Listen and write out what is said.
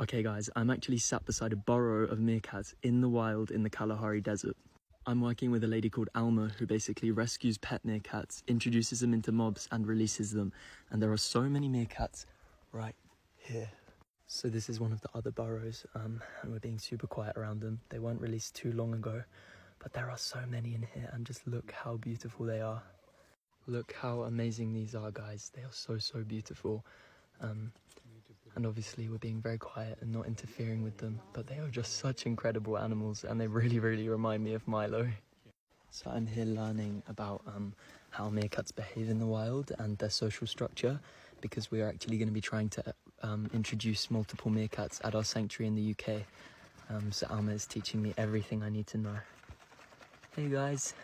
Okay guys, I'm actually sat beside a burrow of meerkats in the wild in the Kalahari Desert. I'm working with a lady called Alma who basically rescues pet meerkats, introduces them into mobs and releases them. And there are so many meerkats right here. So this is one of the other burrows um, and we're being super quiet around them. They weren't released too long ago, but there are so many in here and just look how beautiful they are. Look how amazing these are guys. They are so, so beautiful. Um, and obviously we're being very quiet and not interfering with them, but they are just such incredible animals and they really, really remind me of Milo. So I'm here learning about um, how meerkats behave in the wild and their social structure because we are actually going to be trying to um, introduce multiple meerkats at our sanctuary in the UK. Um, so Alma is teaching me everything I need to know. Hey guys!